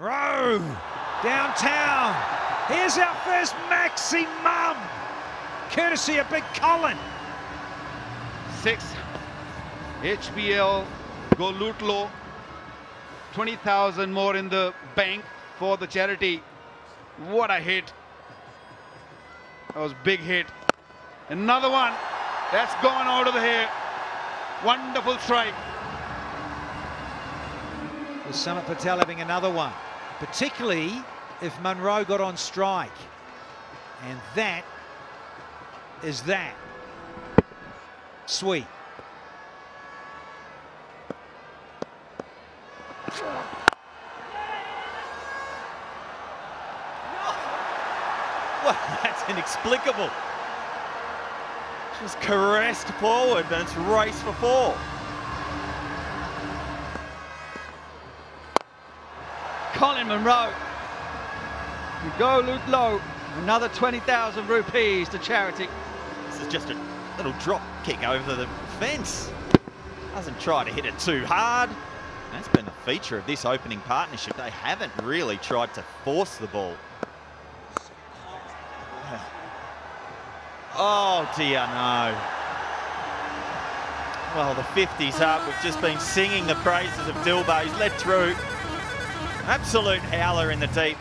Munro downtown. Here's our first maximum, courtesy of Big Colin. Six. HBL Golutlo. 20,000 more in the bank for the charity. What a hit. That was big hit. Another one. That's gone out of the hair. Wonderful strike. With Samit Patel having another one, particularly if Munro got on strike. And that is that. Sweet. Well, that's inexplicable. Just caressed forward, and it's race for four. Colin Munro. You go loot low. Another 20,000 rupees to charity. This is just a little drop kick over the fence. Doesn't try to hit it too hard. That's been the feature of this opening partnership. They haven't really tried to force the ball. Oh dear, no. Well, the 50's up. We've just been singing the praises of Dilbo. He's led through. Absolute howler in the deep.